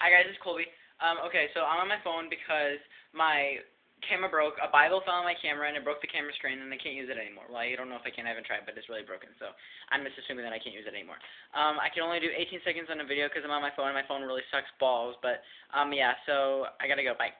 Hi guys, it's Colby. Um, okay, so I'm on my phone because my camera broke. A Bible fell on my camera and it broke the camera screen and I can't use it anymore. Well, I don't know if I can. I haven't tried, but it's really broken. So I'm just assuming that I can't use it anymore. Um, I can only do 18 seconds on a video because I'm on my phone and my phone really sucks balls. But um, yeah, so I gotta go. Bye.